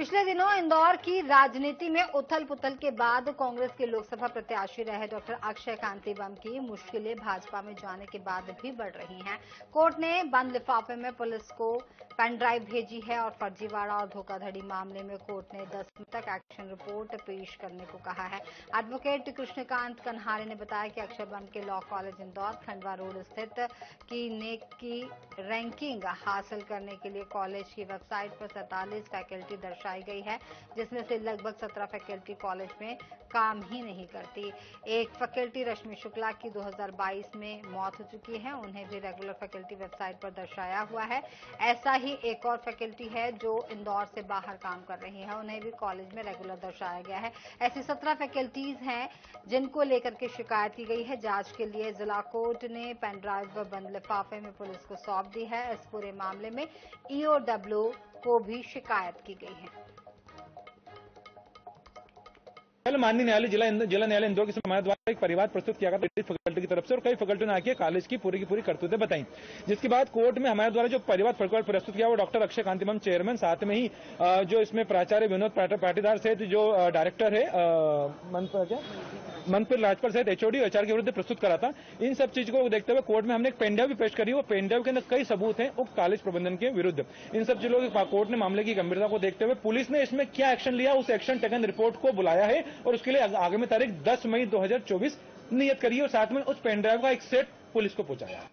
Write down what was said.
पिछले दिनों इंदौर की राजनीति में उथल पुथल के बाद कांग्रेस के लोकसभा प्रत्याशी रहे डॉक्टर अक्षय कांति बम की मुश्किलें भाजपा में जाने के बाद भी बढ़ रही हैं। कोर्ट ने बंद लिफाफे में पुलिस को पेन ड्राइव भेजी है और फर्जीवाड़ा और धोखाधड़ी मामले में कोर्ट ने 10 दिन तक एक्शन रिपोर्ट पेश करने को कहा है। एडवोकेट कृष्णकांत कन्हारे ने बताया कि अक्षय बम के law college Indore, Khandwa road स्थित की नेक की रैंकिंग हासिल करने के लिए कॉलेज की वेबसाइट पर सैतालीस फैकल्टी दर्शाई गई है, जिसमें से लगभग सत्रह फैकल्टी कॉलेज में काम ही नहीं करती। एक फैकल्टी रश्मि शुक्ला की 2022 में मौत हो चुकी है। उन्हें भी रेगुलर फैकल्टी वेबसाइट पर दर्शाया हुआ है। ऐसा ही एक और फैकल्टी है जो इंदौर से बाहर काम कर रही है। उन्हें भी कॉलेज में रेगुलर दर्शाया गया है। ऐसी सत्रह फैकल्टीज हैं जिनको लेकर के शिकायत की गई है। जाँच के लिए जिला कोर्ट ने पेन ड्राइव बंद लिफाफे में पुलिस को सौंप दी है। इस पूरे मामले में ईओडब्ल्यू को भी शिकायत की गई है। कल माननीय न्यायालय, जिला जिला न्यायालय इंदौर के हमारे द्वारा एक परिवार प्रस्तुत किया गया फैकल्टी की तरफ़ से, और कई फैकल्टी ने आके कॉलेज की पूरी की पूरी करतूतें बताई। जिसके बाद कोर्ट में हमारे द्वारा जो परिवार फैकल्ट प्रस्तुत किया, वो डॉक्टर अक्षय कांतिमम, चेयरमैन, साथ में ही जो इसमें प्राचार्य विनोद पाटीदार सहित जो डायरेक्टर है क्या? मनप्रीत राजपाल सहित एचओडी एचआर के विरुद्ध प्रस्तुत करा था। इन सब चीज़ को देखते हुए कोर्ट में हमने एक पेंडेव भी पेश करी, वो पेंडेव के अंदर कई सबूत हैं उक्त कॉलेज प्रबंधन के विरुद्ध। इन सब चीज़ों की कोर्ट ने मामले की गंभीरता को देखते हुए पुलिस ने इसमें क्या एक्शन लिया, उस एक्शन टेकन रिपोर्ट को बुलाया है और उसके लिए आगामी तारीख दस मई दो नियत करिए और साथ में उस पेनड्राइव का एक सेट पुलिस को पहुँचाया।